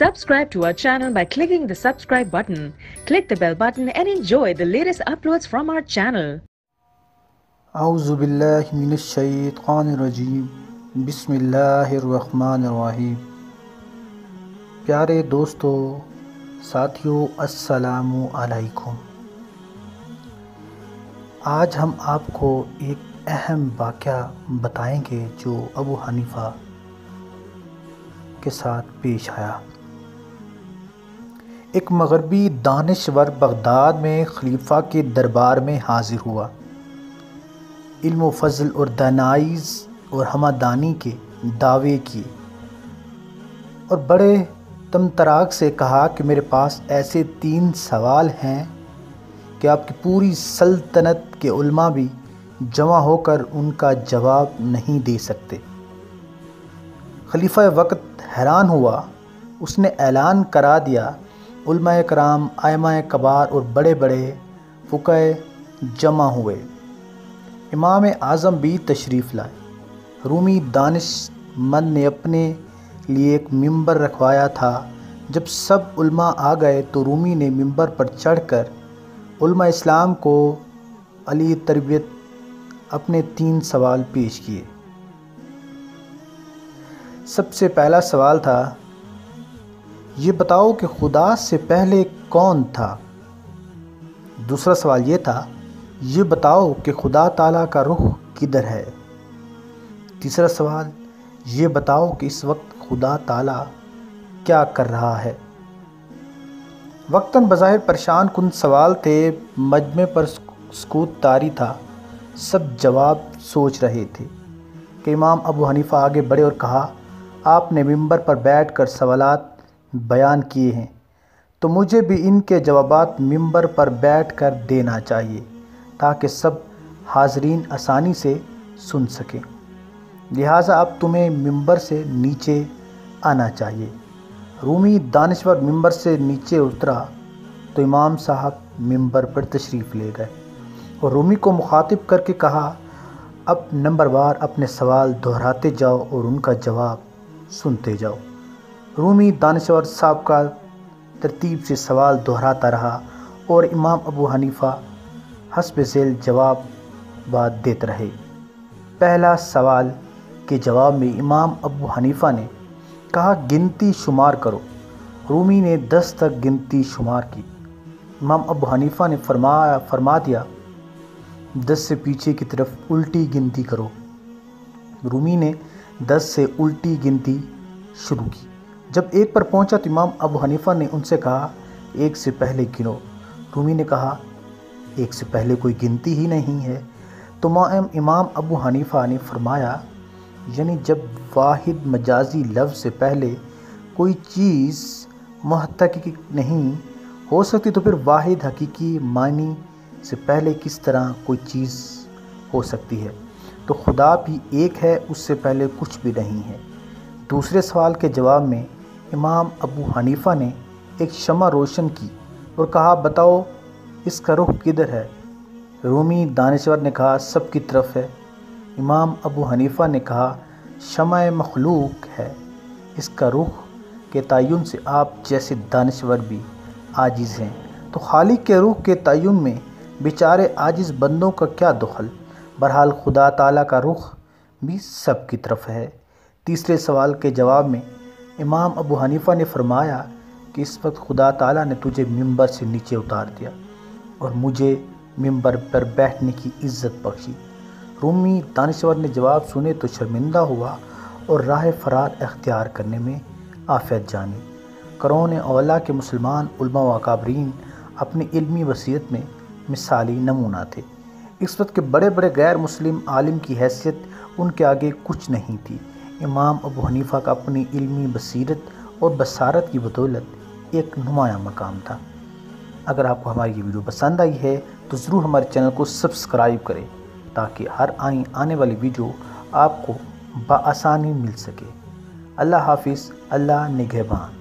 Subscribe to our channel by clicking the subscribe button. Click the bell button and enjoy the latest uploads from our channel. اعوذ باللہ من الشیطان الرجیم بسم اللہ الرحمن الرحیم پیارے دوستو ساتھیو السلام علیکم آج ہم آپ کو ایک اہم واقعہ بتائیں گے جو ابو حنیفہ کے ساتھ پیش آیا ایک مغربی دانشور بغداد میں خلیفہ کے دربار میں حاضر ہوا۔ علم و فضل اور دانائیز اور ہمادانی کے دعوے کیے۔ اور بڑے تم تراک سے کہا کہ میرے پاس ایسے تین سوال ہیں کہ آپ کی پوری سلطنت کے علماء بھی جمع ہو کر ان کا جواب نہیں دے سکتے۔ خلیفہ وقت حیران ہوا، اس نے اعلان کرا دیا علماء کرام، آئمہ کبار اور بڑے بڑے فقہ جمع ہوئے۔ امام اعظم بھی تشریف لائے۔ رومی دانش مند نے اپنے لیے ایک ممبر رکھوایا تھا۔ جب سب علماء آ گئے تو رومی نے ممبر پر چڑھ کر علماء اسلام کو علی تربیت اپنے تین سوال پیش کیے۔ سب سے پہلا سوال تھا یہ بتاؤ کہ خدا سے پہلے کون تھا؟ دوسرا سوال یہ تھا، یہ بتاؤ کہ خدا تعالیٰ کا رخ کدھر ہے؟ تیسرا سوال، یہ بتاؤ کہ اس وقت خدا تعالیٰ کیا کر رہا ہے؟ وقتاً بظاہر پریشان کن سوال تھے، مجمع پر سکوت تاری تھا، سب جواب سوچ رہے تھے کہ امام ابو حنیفہ آگے بڑھے اور کہا، آپ نے ممبر پر بیٹھ کر سوالات بیان کیے ہیں۔ تو مجھے بھی ان کے جوابات ممبر پر بیٹھ کر دینا چاہیے تاکہ سب حاضرین آسانی سے سن سکیں۔ لہٰذا اب تمہیں ممبر سے نیچے آنا چاہیے۔ رومی دانشور ممبر سے نیچے اترا تو امام صاحب ممبر پر تشریف لے گئے اور رومی کو مخاطب کر کے کہا، اب نمبر وار اپنے سوال دہراتے جاؤ اور ان کا جواب سنتے جاؤ۔ رومی دانشور صاحب کا ترتیب سے سوال دہراتا رہا اور امام ابو حنیفہ حسب ذیل جواب بات دیتے رہے۔ پہلا سوال کے جواب میں امام ابو حنیفہ نے کہا، گنتی شمار کرو۔ رومی نے دس تک گنتی شمار کی۔ امام ابو حنیفہ نے فرمایا فرما دیا، دس سے پیچھے کی طرف الٹی گنتی کرو۔ رومی نے دس سے الٹی گنتی شروع کی۔ جب ایک پر پہنچا تو امام ابو حنیفہ نے ان سے کہا، ایک سے پہلے گنو رومی نے کہا، ایک سے پہلے کوئی گنتی ہی نہیں ہے۔ تو امام ابو حنیفہ نے فرمایا یعنی جب واحد مجازی لفظ سے پہلے کوئی چیز محتقق نہیں، ہو سکتی تو پھر واحد حقیقی معنی سے پہلے کس طرح کوئی چیز ہو سکتی ہے؟ تو خدا بھی ایک ہے، اس سے پہلے کچھ بھی نہیں ہے۔ دوسرے سوال کے جواب میں امام ابو حنیفہ نے ایک شمع روشن کی اور کہا، بتاؤ، اس کا رخ کدھر ہے؟ رومی دانشور نے کہا، سب کی طرف ہے۔ امام ابو حنیفہ نے کہا، شمع مخلوق ہے۔ اس کا رخ کے تعین سے آپ جیسے دانشور بھی عاجز ہیں۔ تو خالق کے روح کے تعین میں بیچارے عاجز بندوں کا کیا دخل؟ بہرحال خدا تعالیٰ کا رخ بھی سب کی طرف ہے۔ تیسرے سوال کے جواب میں امام ابو حنیفہ نے فرمایا کہ اس وقت خدا تعالیٰ نے تجھے ممبر سے نیچے اتار دیا اور مجھے ممبر پر بیٹھنے کی عزت بخشی۔ رومی دانشور نے جواب سنے تو شرمندہ ہوا اور راہ فرار اختیار کرنے میں آفیت جانی۔ کرون اولا کے مسلمان علماء و اکابرین اپنی علمی وصیت میں مثالی نمونہ تھے۔ اس وقت کے بڑے بڑے غیر مسلم عالم کی حیثیت ان کے آگے کچھ نہیں تھی۔ امام ابو حنیفہ کا اپنی علمی بصیرت اور بصارت کی بدولت ایک نمایاں مقام تھا۔ اگر آپ کو ہماری یہ ویڈیو پسند آئی ہے تو ضرور ہمارے چینل کو سبسکرائب کریں تاکہ ہر آئیں آنے والی ویڈیو آپ کو بآسانی مل سکے۔ اللہ حافظ، اللہ نگہبان۔